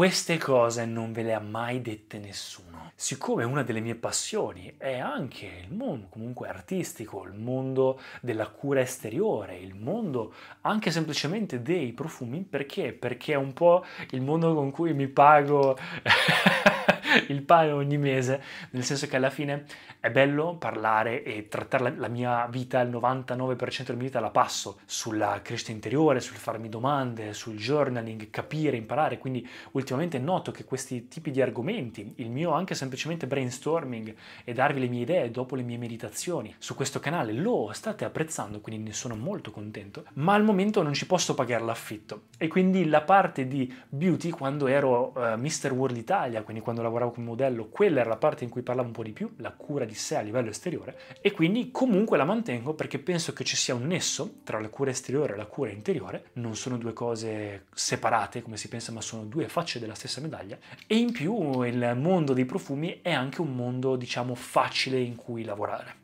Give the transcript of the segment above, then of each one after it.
queste cose non ve le ha mai dette nessuno. Siccome una delle mie passioni è anche il mondo comunque artistico, il mondo della cura esteriore, il mondo anche semplicemente dei profumi, perché? Perché è un po' il mondo con cui mi pago il pane ogni mese, nel senso che alla fine è bello parlare e trattare la, mia vita, il 99% della mia vita la passo sulla crescita interiore, sul farmi domande, sul journaling, capire, imparare, quindi ultimamente noto che questi tipi di argomenti, il mio anche semplicemente brainstorming e darvi le mie idee dopo le mie meditazioni su questo canale lo state apprezzando, quindi ne sono molto contento, ma al momento non ci posso pagare l'affitto e quindi la parte di beauty quando ero uh, Mr. World Italia, quindi quando lavoravo come modello, quella era la parte in cui parlavo un po' di più, la cura di sé a livello esteriore, e quindi comunque la mantengo perché penso che ci sia un nesso tra la cura esteriore e la cura interiore, non sono due cose separate come si pensa, ma sono due facce della stessa medaglia, e in più il mondo dei profumi è anche un mondo, diciamo, facile in cui lavorare.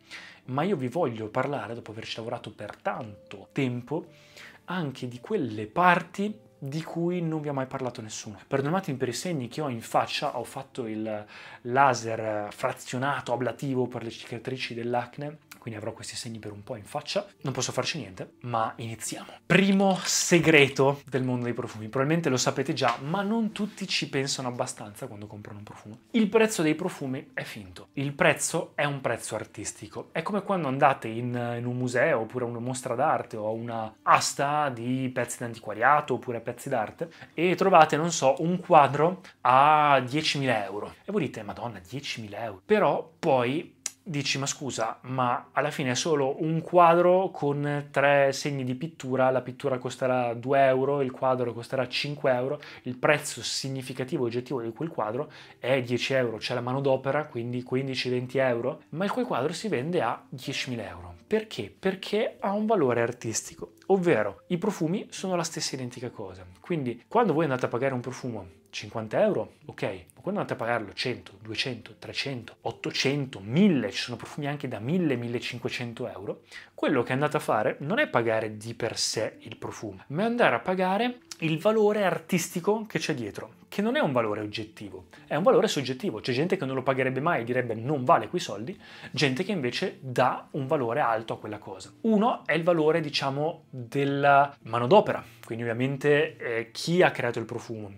Ma io vi voglio parlare, dopo averci lavorato per tanto tempo, anche di quelle parti di cui non vi ha mai parlato nessuno. Perdonatemi per i segni che ho in faccia, ho fatto il laser frazionato ablativo per le cicatrici dell'acne quindi avrò questi segni per un po' in faccia. Non posso farci niente, ma iniziamo. Primo segreto del mondo dei profumi, probabilmente lo sapete già, ma non tutti ci pensano abbastanza quando comprano un profumo. Il prezzo dei profumi è finto. Il prezzo è un prezzo artistico. È come quando andate in, in un museo oppure a una mostra d'arte o a una asta di pezzi d'antiquariato oppure pezzi d'arte e trovate, non so, un quadro a 10.000 euro. E voi dite, madonna, 10.000 euro. Però poi dici ma scusa, ma alla fine è solo un quadro con tre segni di pittura, la pittura costerà 2 euro, il quadro costerà 5 euro, il prezzo significativo oggettivo di quel quadro è 10 euro, c'è la manodopera, quindi 15-20 euro, ma quel quadro si vende a 10.000 euro. Perché? Perché ha un valore artistico, ovvero i profumi sono la stessa identica cosa. Quindi quando voi andate a pagare un profumo 50 euro, ok, quando andate a pagarlo 100, 200, 300, 800, 1000, ci sono profumi anche da 1000, 1500 euro, quello che andate a fare non è pagare di per sé il profumo, ma andare a pagare il valore artistico che c'è dietro, che non è un valore oggettivo, è un valore soggettivo. C'è gente che non lo pagherebbe mai e direbbe non vale quei soldi, gente che invece dà un valore alto a quella cosa. Uno è il valore, diciamo, della manodopera, quindi ovviamente eh, chi ha creato il profumo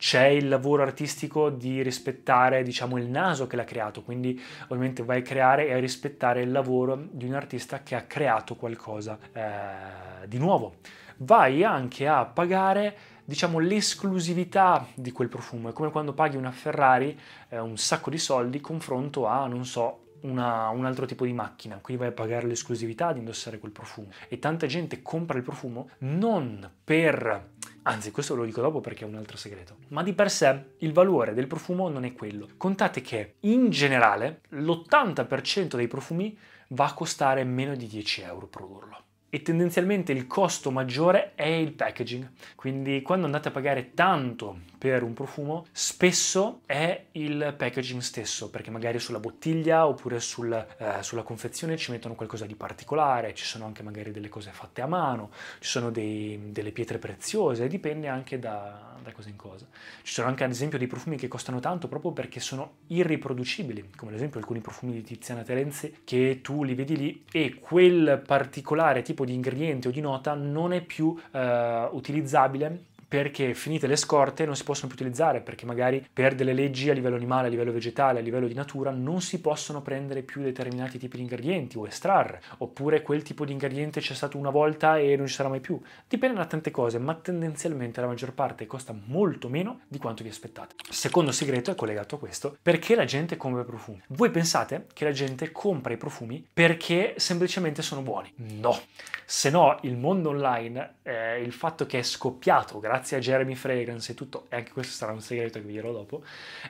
c'è il lavoro artistico di rispettare diciamo il naso che l'ha creato. Quindi ovviamente vai a creare e a rispettare il lavoro di un artista che ha creato qualcosa eh, di nuovo. Vai anche a pagare diciamo l'esclusività di quel profumo. È come quando paghi una Ferrari eh, un sacco di soldi confronto a non so una, un altro tipo di macchina, quindi vai a pagare l'esclusività di indossare quel profumo. E tanta gente compra il profumo non per Anzi, questo ve lo dico dopo perché è un altro segreto. Ma di per sé il valore del profumo non è quello. Contate che in generale l'80% dei profumi va a costare meno di 10 euro produrlo e tendenzialmente il costo maggiore è il packaging. Quindi quando andate a pagare tanto per un profumo, spesso è il packaging stesso, perché magari sulla bottiglia oppure sul, eh, sulla confezione ci mettono qualcosa di particolare, ci sono anche magari delle cose fatte a mano, ci sono dei, delle pietre preziose, dipende anche da, da cosa in cosa. Ci sono anche ad esempio dei profumi che costano tanto proprio perché sono irriproducibili, come ad esempio alcuni profumi di Tiziana Terenzi che tu li vedi lì e quel particolare tipo di ingrediente o di nota non è più eh, utilizzabile perché finite le scorte non si possono più utilizzare perché magari per delle leggi a livello animale, a livello vegetale, a livello di natura non si possono prendere più determinati tipi di ingredienti o estrarre, oppure quel tipo di ingrediente c'è stato una volta e non ci sarà mai più. Dipende da tante cose, ma tendenzialmente la maggior parte costa molto meno di quanto vi aspettate. Secondo segreto è collegato a questo, perché la gente compra profumi. Voi pensate che la gente compra i profumi perché semplicemente sono buoni? No, se no il mondo online, eh, il fatto che è scoppiato grazie grazie a Jeremy Fragrance e tutto, e anche questo sarà un segreto che vi dirò dopo,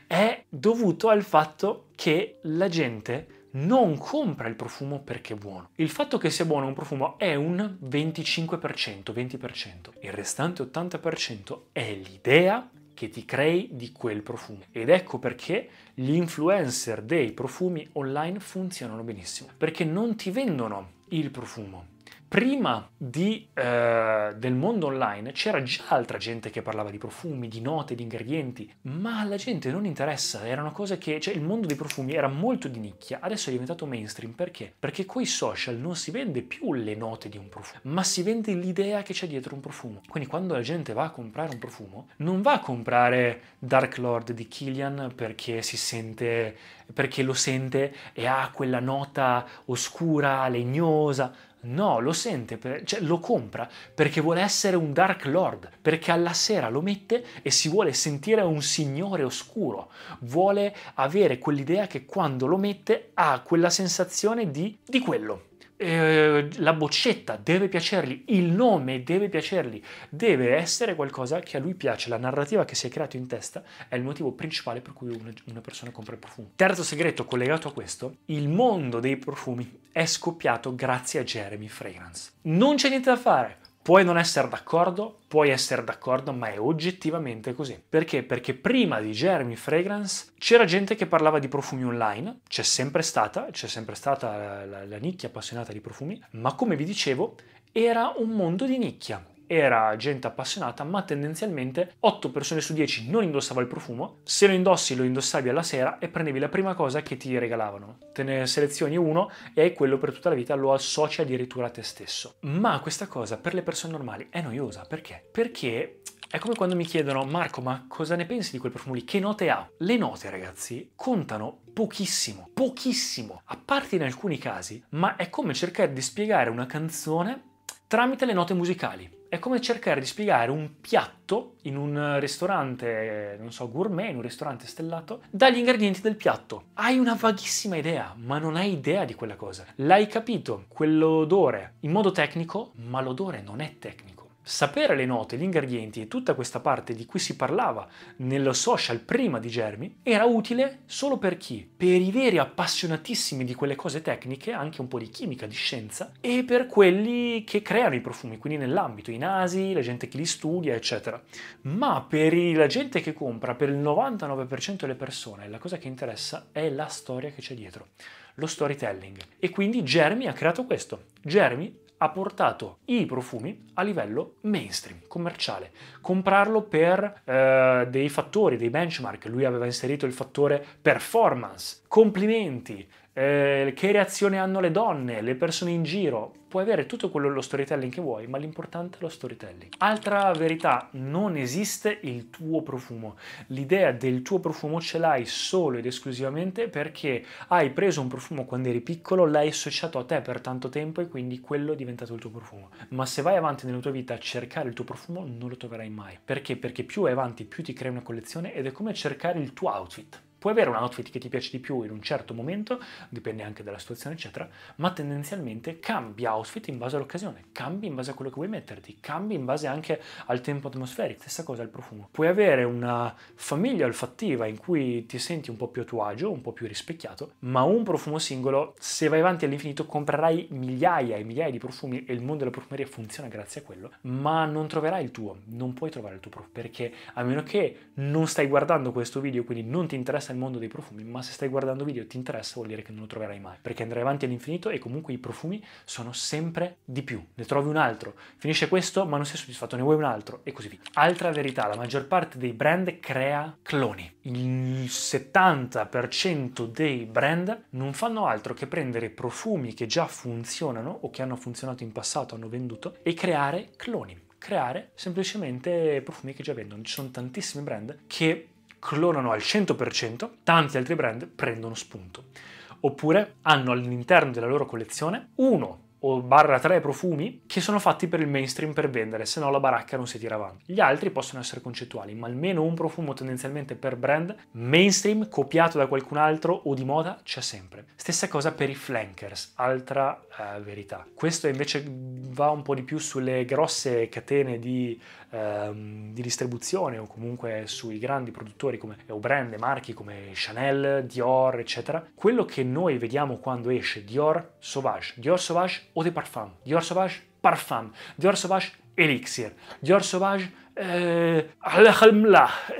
è dovuto al fatto che la gente non compra il profumo perché è buono. Il fatto che sia buono un profumo è un 25%, 20%. Il restante 80% è l'idea che ti crei di quel profumo. Ed ecco perché gli influencer dei profumi online funzionano benissimo, perché non ti vendono il profumo, prima di, eh, del mondo online c'era già altra gente che parlava di profumi, di note, di ingredienti, ma alla gente non interessa, erano cose che, cioè il mondo dei profumi era molto di nicchia, adesso è diventato mainstream perché? Perché coi social non si vende più le note di un profumo, ma si vende l'idea che c'è dietro un profumo. Quindi quando la gente va a comprare un profumo, non va a comprare Dark Lord di Killian perché si sente, perché lo sente e ha quella nota oscura, legnosa, No, lo sente, per, cioè lo compra perché vuole essere un Dark Lord, perché alla sera lo mette e si vuole sentire un signore oscuro, vuole avere quell'idea che quando lo mette ha quella sensazione di, di quello. Eh, la boccetta deve piacergli, il nome deve piacergli, deve essere qualcosa che a lui piace, la narrativa che si è creato in testa è il motivo principale per cui una, una persona compra il profumo. Terzo segreto collegato a questo, il mondo dei profumi è scoppiato grazie a Jeremy Fragrance. Non c'è niente da fare, Puoi non essere d'accordo, puoi essere d'accordo, ma è oggettivamente così. Perché? Perché prima di Jeremy Fragrance c'era gente che parlava di profumi online, c'è sempre stata, c'è sempre stata la, la, la nicchia appassionata di profumi, ma come vi dicevo era un mondo di nicchia era gente appassionata, ma tendenzialmente 8 persone su 10 non indossava il profumo. Se lo indossi, lo indossavi alla sera e prendevi la prima cosa che ti regalavano. Te ne selezioni uno e hai quello per tutta la vita, lo associ addirittura a te stesso. Ma questa cosa per le persone normali è noiosa. Perché? Perché è come quando mi chiedono, Marco, ma cosa ne pensi di quel profumo lì? Che note ha? Le note, ragazzi, contano pochissimo, pochissimo, a parte in alcuni casi, ma è come cercare di spiegare una canzone tramite le note musicali. È come cercare di spiegare un piatto in un ristorante, non so, gourmet, in un ristorante stellato, dagli ingredienti del piatto. Hai una vaghissima idea, ma non hai idea di quella cosa. L'hai capito, quell'odore, in modo tecnico, ma l'odore non è tecnico sapere le note, gli ingredienti e tutta questa parte di cui si parlava nello social prima di Germi era utile solo per chi? Per i veri appassionatissimi di quelle cose tecniche, anche un po' di chimica, di scienza, e per quelli che creano i profumi, quindi nell'ambito, i nasi, la gente che li studia, eccetera. Ma per la gente che compra, per il 99% delle persone, la cosa che interessa è la storia che c'è dietro lo storytelling. E quindi Jeremy ha creato questo. Jeremy ha portato i profumi a livello mainstream, commerciale. Comprarlo per eh, dei fattori, dei benchmark. Lui aveva inserito il fattore performance, complimenti, eh, che reazione hanno le donne, le persone in giro. Puoi avere tutto quello lo storytelling che vuoi, ma l'importante è lo storytelling. Altra verità, non esiste il tuo profumo. L'idea del tuo profumo ce l'hai solo ed esclusivamente perché hai preso un profumo quando eri piccolo, l'hai associato a te per tanto tempo e quindi quello è diventato il tuo profumo. Ma se vai avanti nella tua vita a cercare il tuo profumo, non lo troverai mai. Perché? Perché più vai avanti, più ti crei una collezione ed è come cercare il tuo outfit. Puoi avere un outfit che ti piace di più in un certo momento, dipende anche dalla situazione, eccetera, ma tendenzialmente cambi outfit in base all'occasione, cambi in base a quello che vuoi metterti, cambi in base anche al tempo atmosferico, stessa cosa il profumo. Puoi avere una famiglia olfattiva in cui ti senti un po' più a tuo agio, un po' più rispecchiato, ma un profumo singolo, se vai avanti all'infinito, comprerai migliaia e migliaia di profumi e il mondo della profumeria funziona grazie a quello, ma non troverai il tuo, non puoi trovare il tuo profumo, perché a meno che non stai guardando questo video, quindi non ti interessa interessa il mondo dei profumi, ma se stai guardando video e ti interessa vuol dire che non lo troverai mai, perché andrai avanti all'infinito e comunque i profumi sono sempre di più. Ne trovi un altro, finisce questo ma non sei soddisfatto, ne vuoi un altro e così via. Altra verità, la maggior parte dei brand crea cloni. Il 70% dei brand non fanno altro che prendere profumi che già funzionano o che hanno funzionato in passato, hanno venduto e creare cloni creare semplicemente profumi che già vendono. Ci sono tantissimi brand che clonano al 100%, tanti altri brand prendono spunto. Oppure hanno all'interno della loro collezione uno o barra tre profumi che sono fatti per il mainstream per vendere, se no la baracca non si tira avanti. Gli altri possono essere concettuali, ma almeno un profumo tendenzialmente per brand mainstream copiato da qualcun altro o di moda c'è sempre. Stessa cosa per i flankers, altra uh, verità. Questo invece va un po' di più sulle grosse catene di, uh, di distribuzione o comunque sui grandi produttori come o brand e marchi come Chanel, Dior, eccetera. Quello che noi vediamo quando esce Dior Sauvage, Dior Sauvage Eau de Parfum, Dior Sauvage Parfum, Dior Sauvage Elixir, Dior Sauvage eh,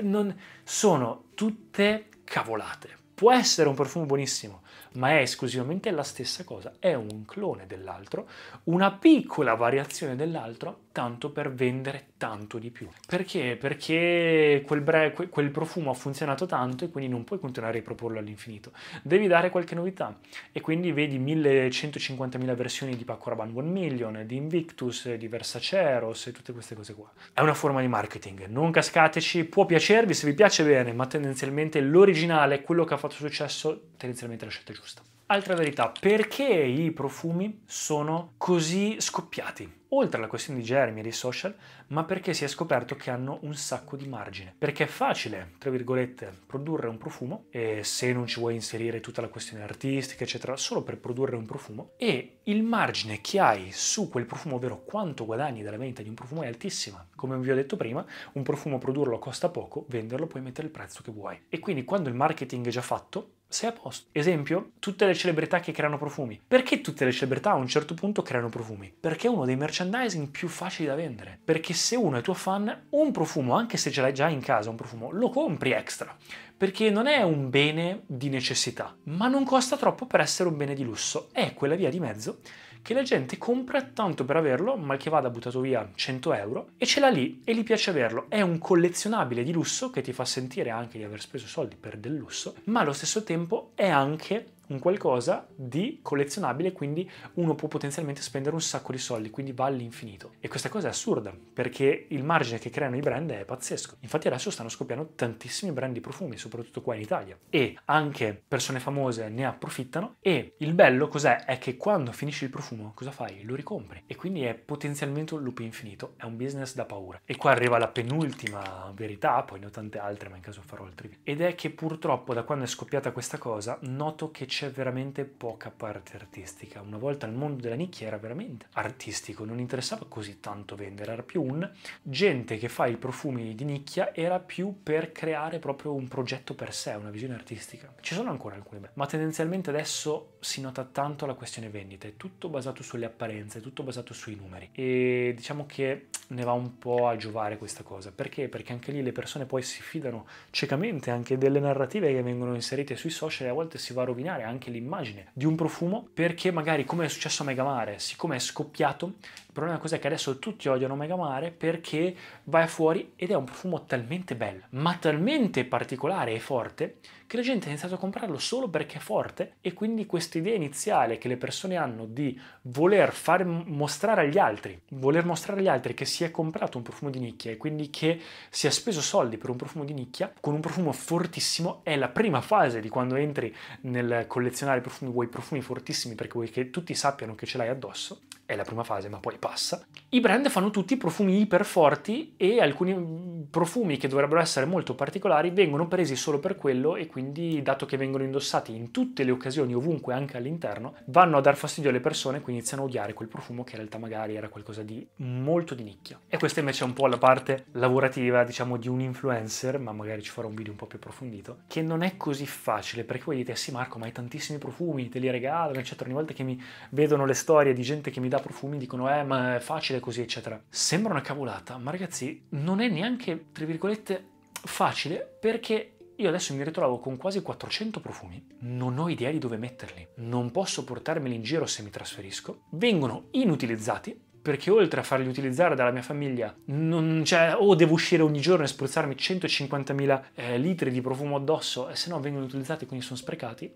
non, sono tutte cavolate. Può essere un profumo buonissimo, ma è esclusivamente la stessa cosa, è un clone dell'altro, una piccola variazione dell'altro, tanto per vendere tanto di più. Perché? Perché quel, bre- quel profumo ha funzionato tanto e quindi non puoi continuare a riproporlo all'infinito. Devi dare qualche novità e quindi vedi 1150.000 versioni di Paco Rabanne 1 Million, di Invictus, di Versaceros e tutte queste cose qua. È una forma di marketing, non cascateci, può piacervi se vi piace bene, ma tendenzialmente l'originale, quello che ha fatto successo, tendenzialmente è la scelta giusta. Altra verità, perché i profumi sono così scoppiati? Oltre alla questione di Jeremy e dei social, ma perché si è scoperto che hanno un sacco di margine. Perché è facile, tra virgolette, produrre un profumo, e se non ci vuoi inserire tutta la questione artistica, eccetera, solo per produrre un profumo, e il margine che hai su quel profumo, ovvero quanto guadagni dalla vendita di un profumo, è altissima. Come vi ho detto prima, un profumo produrlo costa poco, venderlo puoi mettere il prezzo che vuoi. E quindi quando il marketing è già fatto, sei a posto. Esempio, tutte le celebrità che creano profumi. Perché tutte le celebrità a un certo punto creano profumi? Perché è uno dei merchandising più facili da vendere. Perché se uno è tuo fan, un profumo, anche se ce l'hai già in casa, un profumo, lo compri extra. Perché non è un bene di necessità, ma non costa troppo per essere un bene di lusso. È quella via di mezzo che la gente compra tanto per averlo, mal che vada buttato via 100 euro, e ce l'ha lì e gli piace averlo. È un collezionabile di lusso che ti fa sentire anche di aver speso soldi per del lusso, ma allo stesso tempo è anche un qualcosa di collezionabile, quindi uno può potenzialmente spendere un sacco di soldi, quindi va all'infinito. E questa cosa è assurda, perché il margine che creano i brand è pazzesco. Infatti adesso stanno scoppiando tantissimi brand di profumi, soprattutto qua in Italia, e anche persone famose ne approfittano e il bello cos'è? È che quando finisci il profumo, cosa fai? Lo ricompri e quindi è potenzialmente un loop infinito, è un business da paura. E qua arriva la penultima verità, poi ne ho tante altre, ma in caso farò altri. Ed è che purtroppo da quando è scoppiata questa cosa, noto che c'è c'è veramente poca parte artistica. Una volta il mondo della nicchia era veramente artistico, non interessava così tanto vendere, era più un gente che fa i profumi di nicchia, era più per creare proprio un progetto per sé, una visione artistica. Ci sono ancora alcune, ma tendenzialmente adesso si nota tanto la questione vendita, è tutto basato sulle apparenze, è tutto basato sui numeri e diciamo che ne va un po' a giovare questa cosa. Perché? Perché anche lì le persone poi si fidano ciecamente anche delle narrative che vengono inserite sui social e a volte si va a rovinare anche l'immagine di un profumo perché magari come è successo a Megamare, siccome è scoppiato, il problema cos'è? Che adesso tutti odiano Megamare perché vai fuori ed è un profumo talmente bello, ma talmente particolare e forte che la gente ha iniziato a comprarlo solo perché è forte e quindi questa idea iniziale che le persone hanno di voler far mostrare agli altri, voler mostrare agli altri che si è comprato un profumo di nicchia e quindi che si è speso soldi per un profumo di nicchia con un profumo fortissimo è la prima fase di quando entri nel collezionare profumi, vuoi profumi fortissimi perché vuoi che tutti sappiano che ce l'hai addosso, è la prima fase ma poi passa. I brand fanno tutti profumi iper forti e alcuni profumi che dovrebbero essere molto particolari vengono presi solo per quello e quindi dato che vengono indossati in tutte le occasioni, ovunque, anche all'interno, vanno a dar fastidio alle persone e quindi iniziano a odiare quel profumo che in realtà magari era qualcosa di molto di nicchia. E questa invece è un po' la parte lavorativa, diciamo, di un influencer, ma magari ci farò un video un po' più approfondito, che non è così facile, perché voi dite, sì Marco, ma hai tantissimi profumi, te li regalano, eccetera. Ogni volta che mi vedono le storie di gente che mi dà profumi, dicono, eh, ma è facile così, eccetera. Sembra una cavolata, ma ragazzi, non è neanche, tra virgolette, facile perché io adesso mi ritrovo con quasi 400 profumi, non ho idea di dove metterli, non posso portarmeli in giro se mi trasferisco, vengono inutilizzati perché oltre a farli utilizzare dalla mia famiglia, non, cioè, o devo uscire ogni giorno e spruzzarmi 150.000 eh, litri di profumo addosso e se no vengono utilizzati quindi sono sprecati,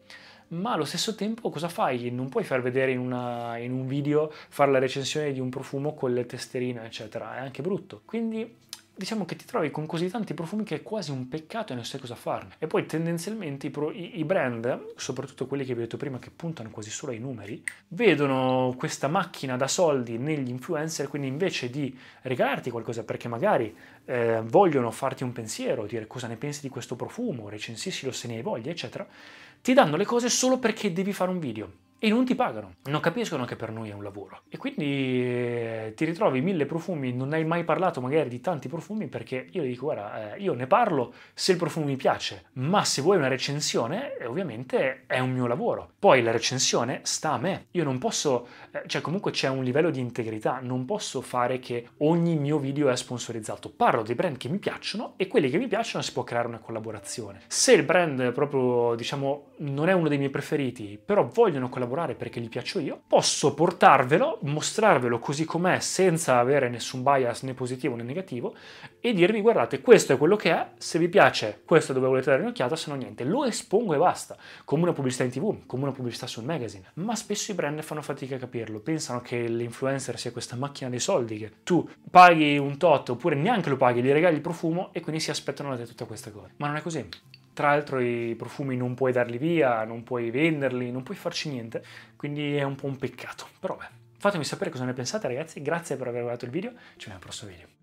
ma allo stesso tempo cosa fai? Non puoi far vedere in, una, in un video, fare la recensione di un profumo con le testerine, eccetera, è anche brutto. Quindi diciamo che ti trovi con così tanti profumi che è quasi un peccato e non sai cosa farne. E poi tendenzialmente i, pro, i, brand, soprattutto quelli che vi ho detto prima che puntano quasi solo ai numeri, vedono questa macchina da soldi negli influencer, quindi invece di regalarti qualcosa perché magari eh, vogliono farti un pensiero, dire cosa ne pensi di questo profumo, recensissilo se ne hai voglia, eccetera, ti danno le cose solo perché devi fare un video e non ti pagano, non capiscono che per noi è un lavoro. E quindi eh, ti ritrovi mille profumi, non hai mai parlato magari di tanti profumi perché io dico guarda, eh, io ne parlo se il profumo mi piace, ma se vuoi una recensione eh, ovviamente è un mio lavoro. Poi la recensione sta a me, io non posso, cioè comunque c'è un livello di integrità, non posso fare che ogni mio video è sponsorizzato. Parlo dei brand che mi piacciono e quelli che mi piacciono si può creare una collaborazione. Se il brand proprio diciamo non è uno dei miei preferiti, però vogliono collaborare collaborare perché gli piaccio io, posso portarvelo, mostrarvelo così com'è senza avere nessun bias né positivo né negativo e dirvi guardate questo è quello che è, se vi piace questo è dove volete dare un'occhiata, se no niente, lo espongo e basta, come una pubblicità in tv, come una pubblicità sul magazine, ma spesso i brand fanno fatica a capirlo, pensano che l'influencer sia questa macchina dei soldi che tu paghi un tot oppure neanche lo paghi, gli regali il profumo e quindi si aspettano da te tutte queste cose, ma non è così. Tra l'altro i profumi non puoi darli via, non puoi venderli, non puoi farci niente, quindi è un po' un peccato. Però beh, fatemi sapere cosa ne pensate ragazzi, grazie per aver guardato il video, ci vediamo al prossimo video.